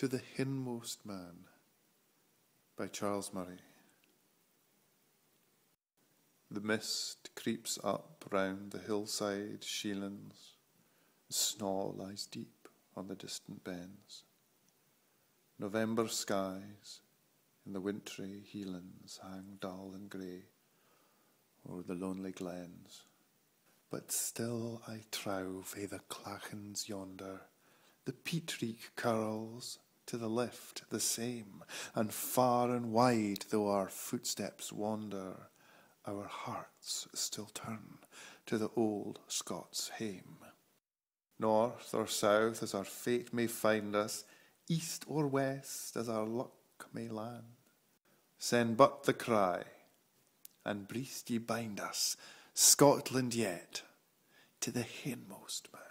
To the Hin'most Man by Charles Murray. The mist creeps up round the hillside sheilans, the snow lies deep on the distant bens. November skies in the wintry heelands hang dull and grey o'er the lonely glens. But still I trow fae the clachans yonder, the peatreek curls to the left the same, and far and wide though our footsteps wander, our hearts still turn to the old Scots hame. North or south as our fate may find us, east or west as our luck may land, send but the cry, and breast ye bind us, Scotland yet, to the hinmost man.